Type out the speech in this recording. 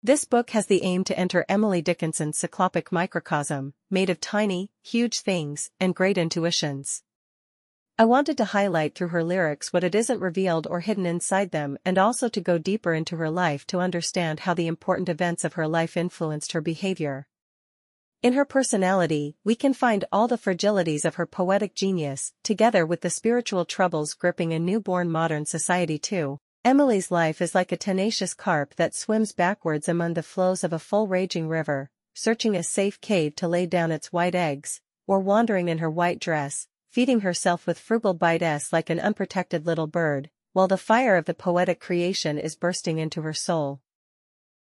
This book has the aim to enter Emily Dickinson's cyclopic microcosm, made of tiny, huge things, and great intuitions. I wanted to highlight through her lyrics what it isn't revealed or hidden inside them and also to go deeper into her life to understand how the important events of her life influenced her behavior. In her personality, we can find all the fragilities of her poetic genius, together with the spiritual troubles gripping a newborn modern society too. Emily's life is like a tenacious carp that swims backwards among the flows of a full raging river, searching a safe cave to lay down its white eggs, or wandering in her white dress, feeding herself with frugal bites like an unprotected little bird, while the fire of the poetic creation is bursting into her soul.